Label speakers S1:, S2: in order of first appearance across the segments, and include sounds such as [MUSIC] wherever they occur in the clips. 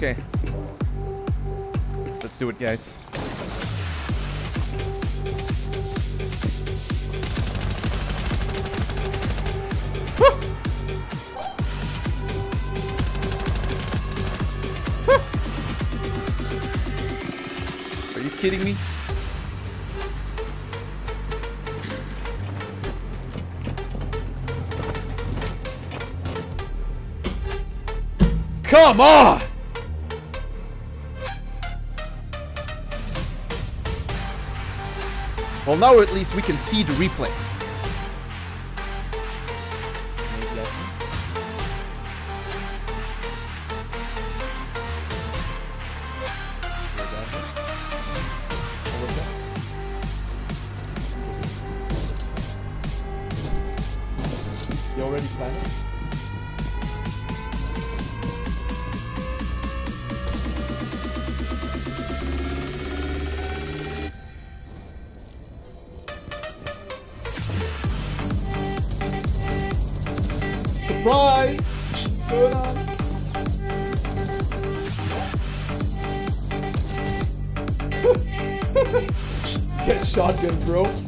S1: Okay. Let's do it, guys. Are you kidding me? Come on! Well, now at least we can see the replay. Shotgun, bro.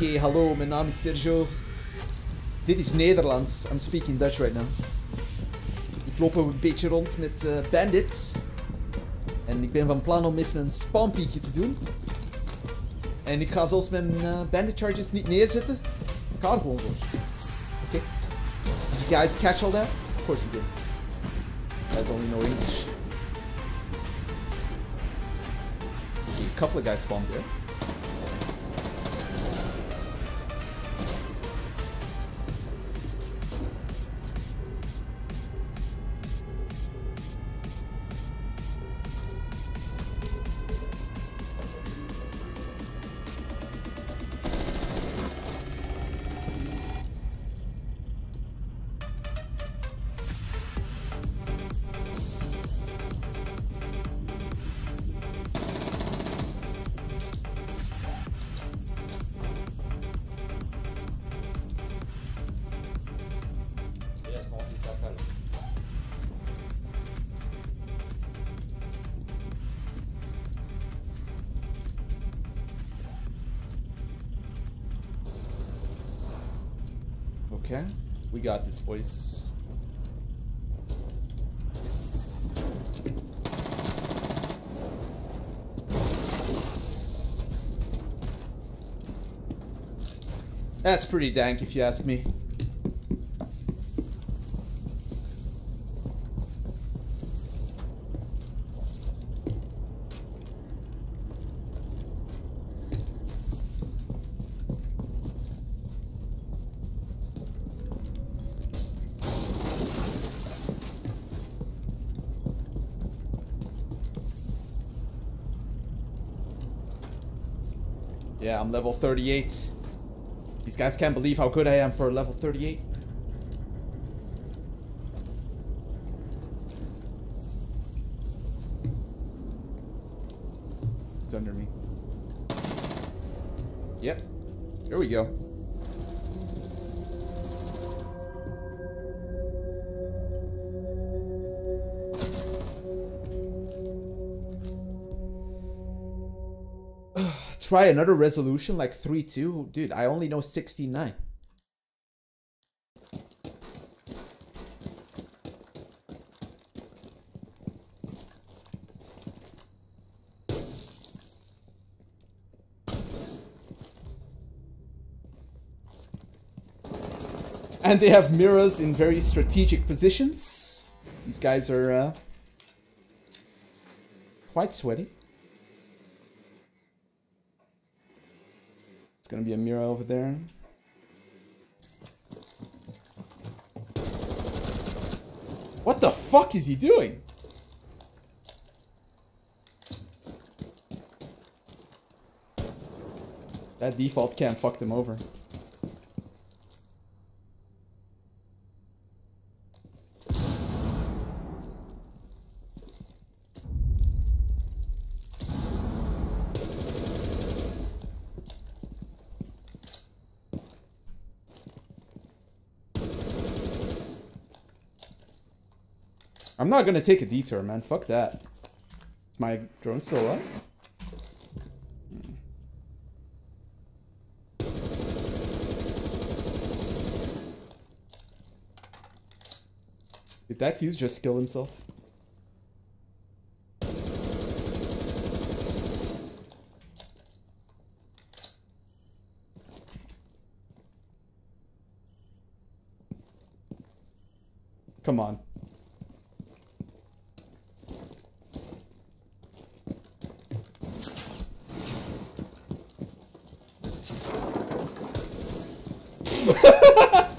S1: Oké, hallo, mijn naam is Sergio. Dit is Nederlands. I'm speaking Dutch right now. Ik loop een beetje rond met eh, bandits. En ik ben van plan om even een spawnpeekje te doen. En ik ga zelfs mijn eh, bandit charges niet neerzetten. Ik ga er gewoon voor. Oké. Did you guys catch all that? Of course you did. You guys only know English. A couple of guys spawned there. Okay, we got this, boys. That's pretty dank, if you ask me. I'm level 38. These guys can't believe how good I am for level 38. It's under me. Yep. Here we go. Try another resolution like 3-2? Dude, I only know 69. And they have mirrors in very strategic positions. These guys are uh, quite sweaty. It's gonna be a mirror over there. What the fuck is he doing? That default can't fuck them over. I'm not gonna take a detour, man. Fuck that. Is my drone still up? Did that Fuze just kill himself? Come on. [LAUGHS]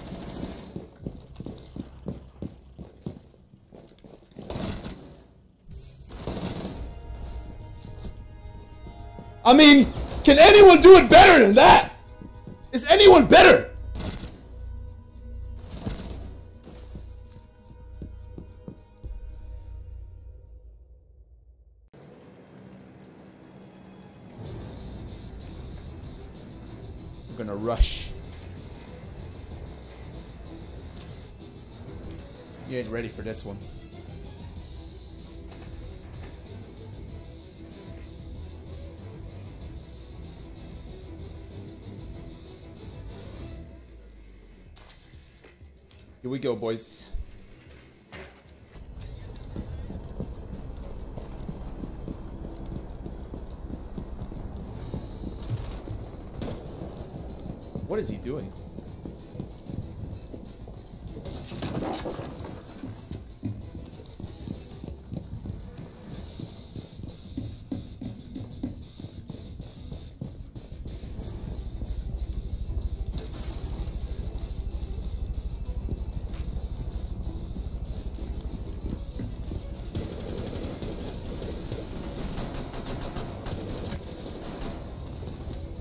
S1: I mean, can anyone do it better than that? Is anyone better? Ready for this one. Here we go, boys. What is he doing?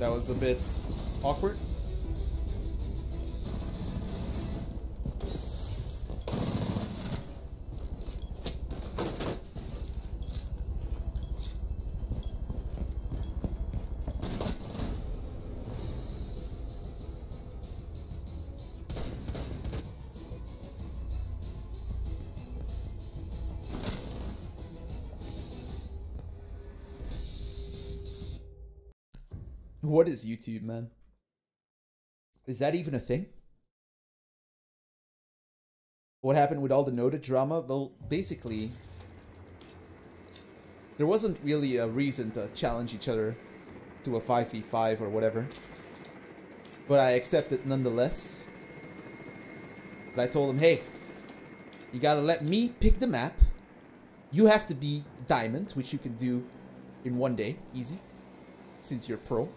S1: That was a bit awkward. What is YouTube, man? Is that even a thing? What happened with all the noted drama? Well, basically, there wasn't really a reason to challenge each other to a 5v5 or whatever. But I accepted nonetheless. But I told him, hey, you gotta let me pick the map. You have to be diamond, which you can do in one day, easy, since you're pro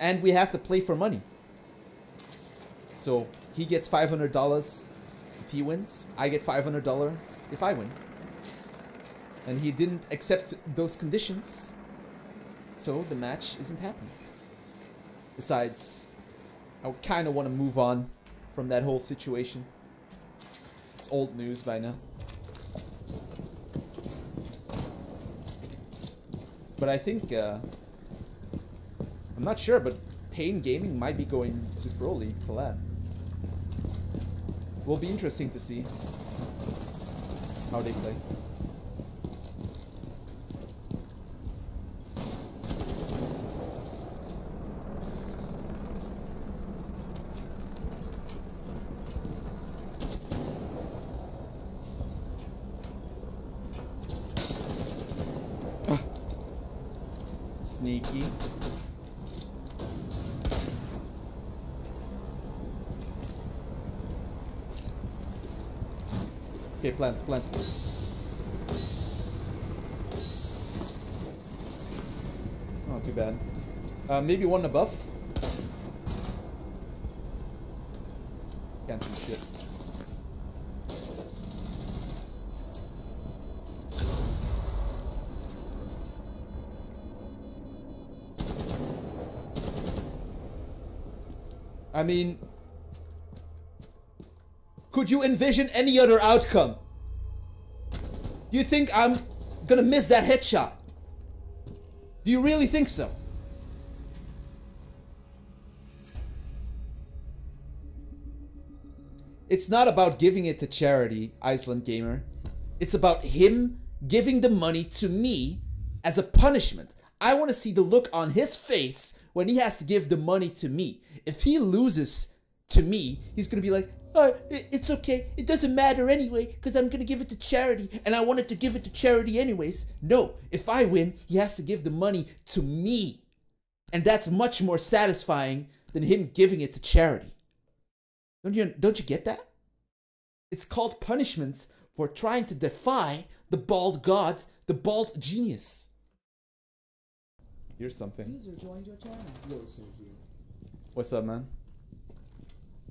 S1: and we have to play for money. So he gets $500 if he wins. I get $500 if I win. And he didn't accept those conditions. So the match isn't happening. Besides, I kind of want to move on from that whole situation. It's old news by now. But I think uh, I'm not sure, but Pain Gaming might be going to Pro League to that. Will be interesting to see how they play. Ah. Sneaky. Okay, plants, plants. Not too bad. Uh, maybe one above. Can't see shit. I mean, could you envision any other outcome? Do you think I'm gonna miss that headshot? Do you really think so? It's not about giving it to charity, Iceland Gamer. It's about him giving the money to me as a punishment. I want to see the look on his face when he has to give the money to me. If he loses to me, he's going to be like, oh, it's okay. It doesn't matter anyway because I'm going to give it to charity and I wanted to give it to charity anyways. No, if I win, he has to give the money to me. And that's much more satisfying than him giving it to charity. Don't you, don't you get that? It's called punishment for trying to defy the bald god, the bald genius. Here's something.
S2: User joined your channel.
S3: Yo,
S1: What's up, man?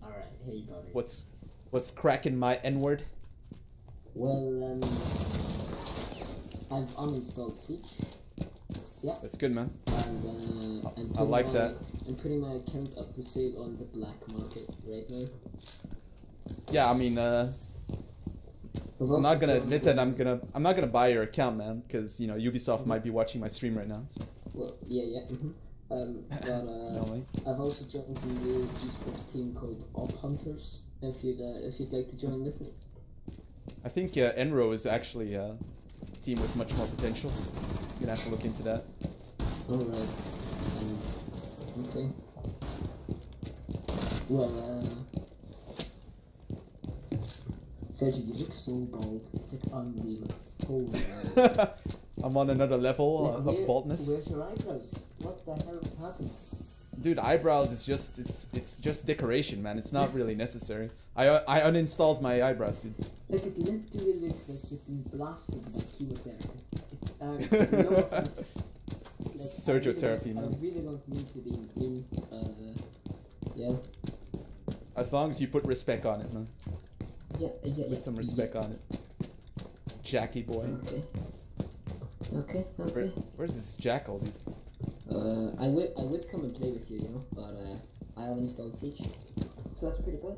S3: Alright, hey buddy.
S1: What's what's cracking my N-word?
S3: Well, um, I've uninstalled Siege. Yeah,
S1: That's good, man.
S3: and uh,
S1: I like
S3: my,
S1: that.
S3: I'm putting my account up for sale on the black market right now.
S1: Yeah, I mean, uh, I'm not gonna admit that I'm gonna I'm not gonna buy your account, man, because you know Ubisoft might be watching my stream right now. So.
S3: Well, yeah, yeah. hmm Um, but [LAUGHS] uh,
S1: No.
S3: I've also joined the new esports team called Op Hunters. If you'd uh, if you'd like to join with me.
S1: I think uh, Enro is actually uh, a team with much more potential. You're gonna have to look into that.
S3: All right. Um, okay. Well, uh, Sergio, you look so bald. It's like unreal. Holy. [LAUGHS]
S1: I'm on another level
S3: where-
S1: of baldness.
S3: Where's your eyebrows? What the hell is happening?
S1: Dude, eyebrows is just it's it's just decoration, man. It's not really necessary. I I uninstalled my eyebrows. Dude.
S3: Like it literally looks like you've been blasted by chemotherapy. It, uh, no offense. [LAUGHS] Like, I
S1: Surgery
S3: really
S1: therapy, man.
S3: I really don't mean to be mean. Uh, yeah.
S1: As long as you put respect on it, man.
S3: Yeah, yeah, yeah.
S1: Put some respect on it. Jackie boy.
S3: Okay. Okay,
S1: Where,
S3: okay.
S1: where's this jackal, dude?
S3: Uh, I would I would come and play with you, you know, but uh, I uninstalled Siege, so that's pretty bad.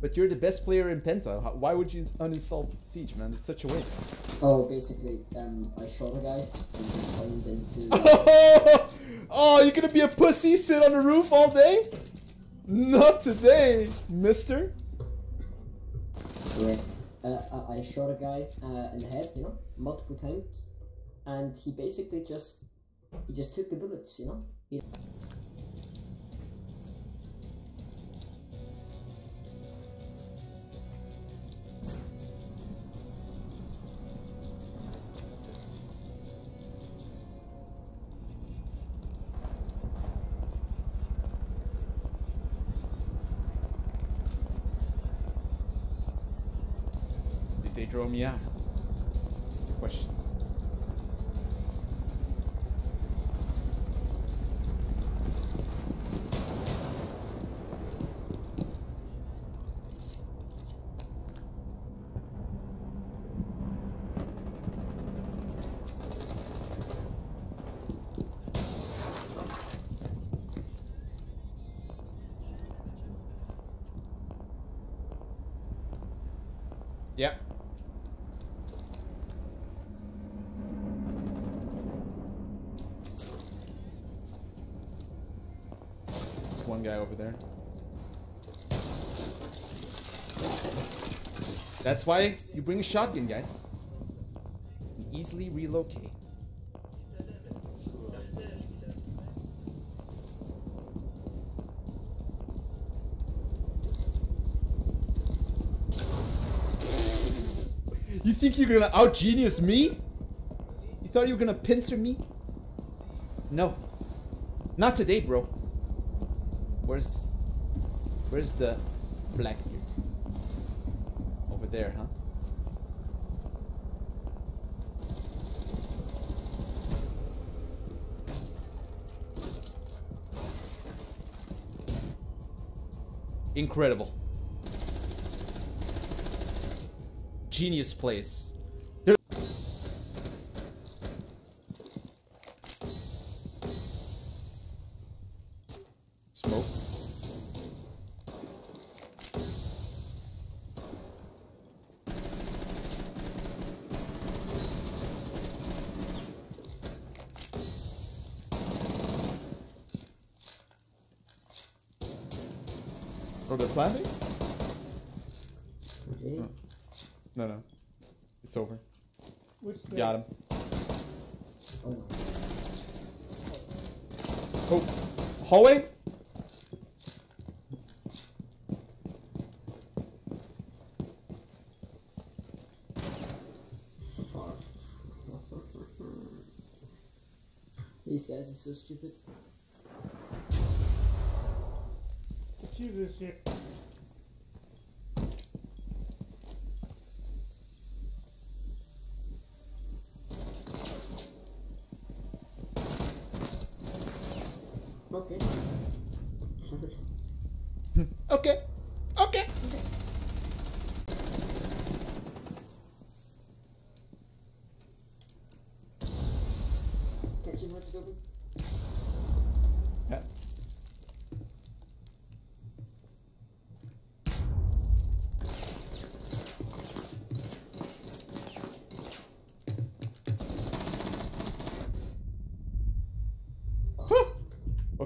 S1: But you're the best player in Penta. How, why would you uninstall Siege, man? It's such a waste.
S3: Oh, basically, um, I shot a guy and turned into. [LAUGHS]
S1: oh, you're gonna be a pussy, sit on the roof all day? Not today, mister.
S3: Yeah, Uh, I- I shot a guy uh, in the head, you know, multiple times, and he basically just he just took the bullets, you know. He,
S1: Did they draw me out? That's the question. Yeah. One guy over there. That's why you bring a shotgun, guys. And easily relocate. think you're gonna outgenius me? You thought you were gonna pincer me? No. Not today, bro. Where's... Where's the Blackbeard? Over there, huh? Incredible. Genius place. There Smokes. Oh, they're?
S3: Okay.
S1: No, no. It's over.
S2: Which
S1: Got him.
S3: Oh.
S1: Oh, hallway?
S3: These guys are so stupid.
S2: Jesus shit.
S3: Okay. [LAUGHS]
S1: Okay.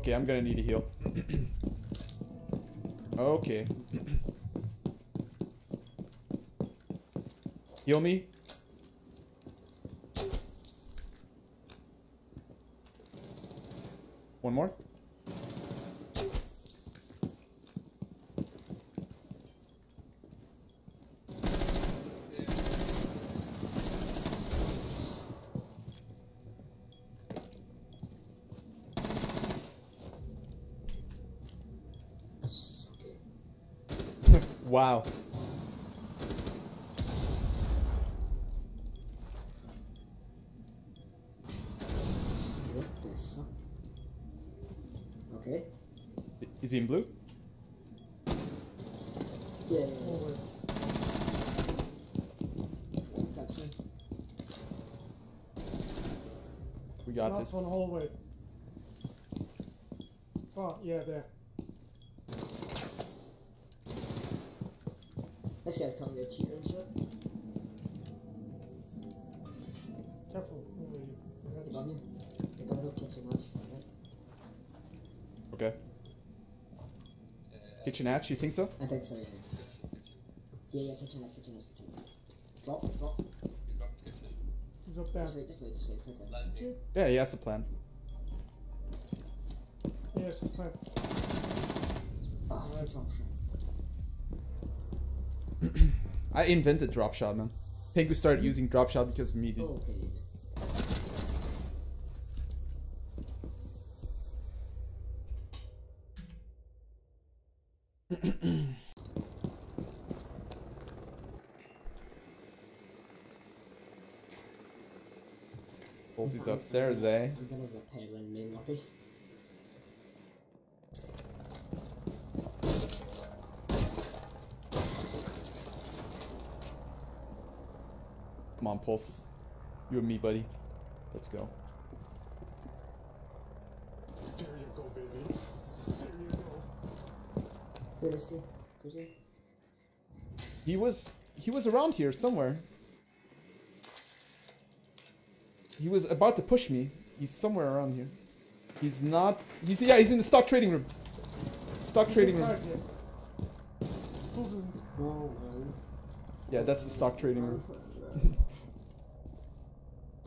S1: Okay, I'm gonna need a heal. okay. Heal me. One more.
S3: Okay.
S1: Wow.
S3: What the fuck? Okay.
S1: Is he in blue?
S3: Yeah, yeah, yeah.
S2: Hallway.
S3: Catch him.
S1: We got
S2: Not
S1: this.
S2: on hallway. Oh, yeah, there.
S3: This guy's calling me a cheater and shit.
S2: Careful. over you.
S3: They got me. They got me up catching much. Okay.
S1: Okay. Kitchen hatch, you think so?
S3: I think so, yeah. Yeah, yeah, kitchen knife, kitchen knife, kitchen knife. Drop, drop.
S2: He's up there.
S3: Just wait, just wait, just wait. That's it.
S1: Yeah, he has a plan.
S2: Yes, it's fine.
S3: Oh, ah, I drop shot. [CLEARS THROAT]
S1: I invented drop shot, man. Pengu started using drop shot because of me, dude.
S3: Oh, okay.
S1: Pulsey's upstairs, eh?
S3: I'm gonna repel in main lobby.
S1: Come on, Pulse. You and me, buddy. Let's go.
S4: There you go, baby. There you go.
S3: Where is he? Seriously?
S1: He was he was around here somewhere. He was about to push me. He's somewhere around here. He's not. He's yeah. He's in the stock trading room. Stock trading room.
S2: Inside here. Who's in-
S3: man.
S1: Yeah, that's the stock trading room.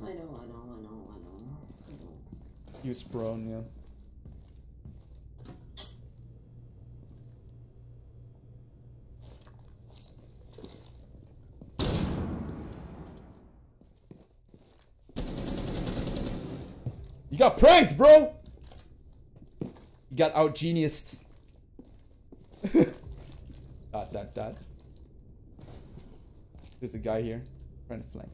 S3: I know, I know, I know, I know. I know.
S1: Prone. Yeah. You got pranked, bro! You got out geniused. [LAUGHS] dot dot dot. There's a guy here trying to flank.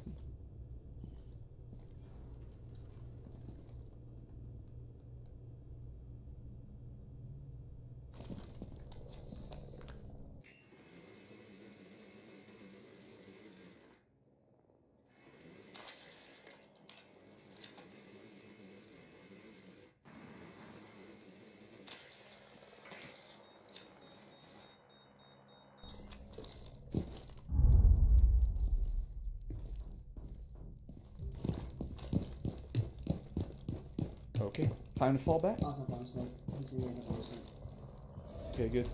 S1: Okay, time to fall back.
S3: Off the bomb site. He's in the other bomb site.
S1: Okay, good.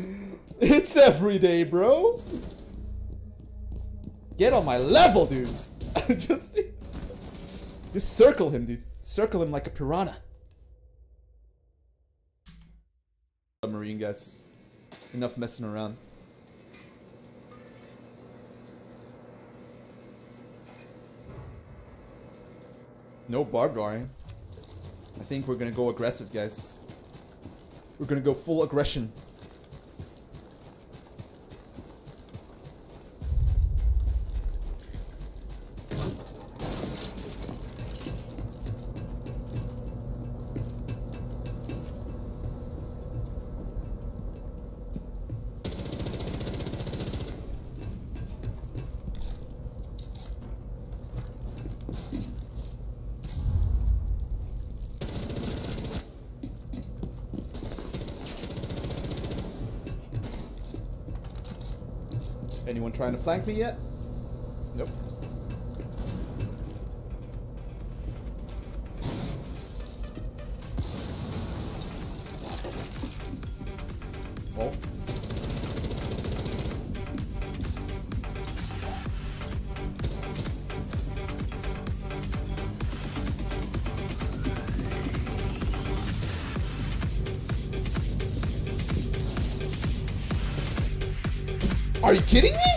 S1: [LAUGHS] It's every day, bro. Get on my level, dude. [LAUGHS] just, just circle him, dude. Circle him like a piranha. Submarine, guys. Enough messing around. No barbed wire. I think we're gonna go aggressive, guys. We're gonna go full aggression. Trying to flank me yet? Nope. Oh. Are you kidding me?